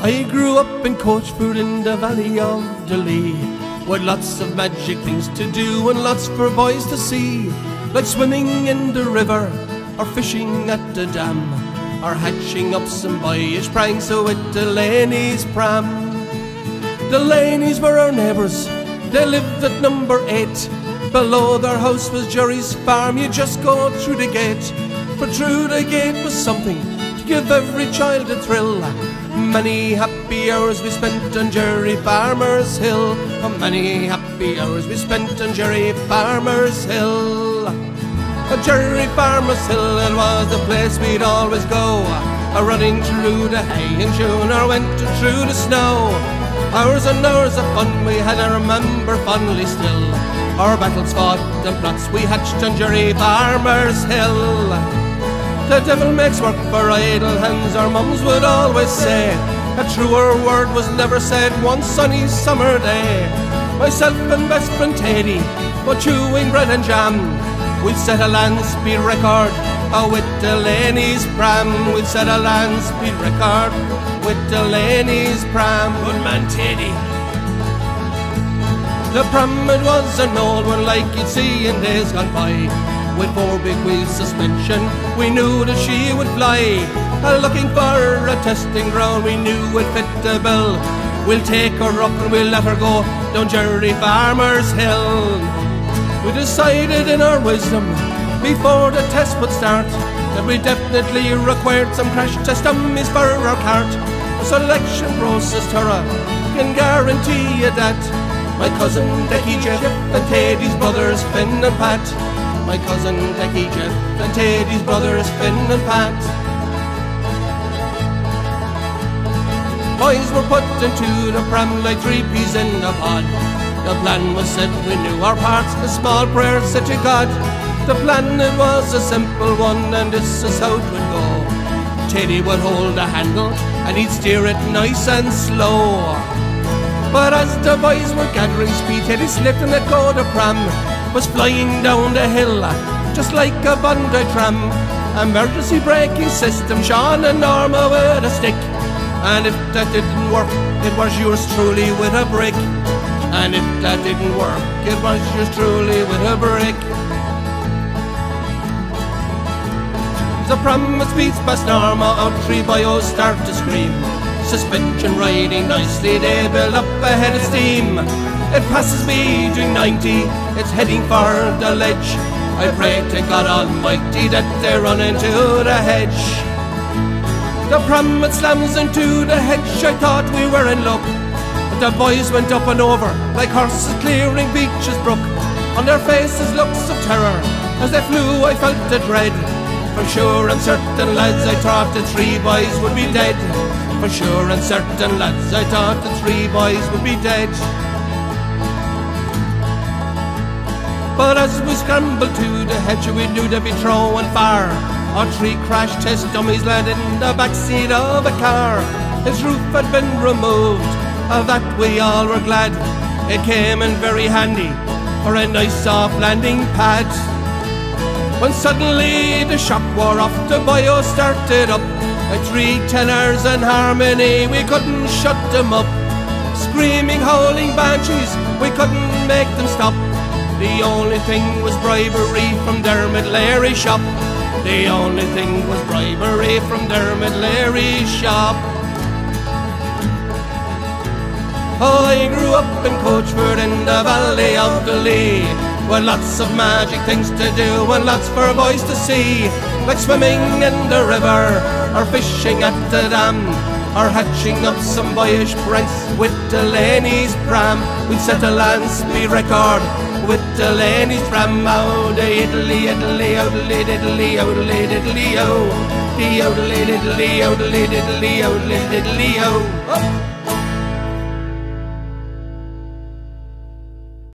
I grew up in Coachford in the valley of the Lee With lots of magic things to do and lots for boys to see. Like swimming in the river or fishing at the dam Or hatching up some boyish pranks with Delaney's pram. Delaney's were our neighbours, they lived at number eight. Below their house was Jerry's farm, you just go through the gate. For through the gate was something to give every child a thrill Many happy hours we spent on Jerry Farmer's Hill. Oh, many happy hours we spent on Jerry Farmer's Hill. Oh, Jerry Farmer's Hill, it was the place we'd always go. A running through the hay and June, or went through the snow. Hours and hours of fun we had, I remember fondly still. Our battles fought and plots we hatched on Jerry Farmer's Hill. The devil makes work for idle hands, our mums would always say. A truer word was never said one sunny summer day. Myself and best friend Teddy were chewing bread and jam. We'd set a land speed record oh, with Delaney's pram. We'd set a land speed record with Delaney's pram. Good man, Teddy. The pram it was an old one like you'd see in days gone by with four big wheels suspension. We knew that she would fly. Looking for a testing ground, we knew it fit the bill. We'll take her up and we'll let her go down Jerry Farmer's Hill. We decided in our wisdom before the test would start that we definitely required some crash test dummies for our cart. The selection process thorough can guarantee you that. My cousin Decky Jeff and Teddy's brothers Finn and Pat my cousin Decky Jeff and Teddy's brothers Finn and Pat. Boys were put into the pram like three peas in a pod. The plan was set, we knew our parts, a small prayer said to God. The plan it was a simple one, and this is how it would go. Teddy would hold the handle, and he'd steer it nice and slow. But as the boys were gathering speed, Teddy slipped and let go the pram was flying down the hill just like a Bondi tram. Emergency braking system, Sean and Norma with a stick. And if that didn't work, it was yours truly with a brick. And if that didn't work, it was yours truly with a brick. The promise beats past Norma, out three boys start to scream. Suspension riding nicely, they build up a head of steam. It passes me doing 90, it's heading for the ledge. I pray to God Almighty that they run into the hedge. The pram it slams into the hedge, I thought we were in luck. But the boys went up and over like horses clearing Becher's Brook. On their faces looks of terror, as they flew I felt the dread. For sure and certain lads I thought the three boys would be dead. For sure and certain lads I thought the three boys would be dead. But as we scrambled to the hedge, we knew they'd be throwing fire. Our three crash test dummies landed in the backseat of a car. His roof had been removed, of that we all were glad. It came in very handy for a nice soft landing pad. When suddenly the shock wore off, the bio started up. Like three tenors in harmony, we couldn't shut them up. Screaming, howling banshees, we couldn't make them stop. The only thing was bribery from Dermot Larry's shop. The only thing was bribery from Dermot Larry's shop. I grew up in Coachford in the valley of the Lee. With lots of magic things to do and lots for boys to see. Like swimming in the river or fishing at the dam. Or hatching up some boyish pranks with Delaney's pram. We'd set a land speed record with Delaney's from out Italy, Italy, Italy, Italy, Italy, Italy, oh, Italy, Italy, Italy, Italy, Italy, Italy, oh. oh.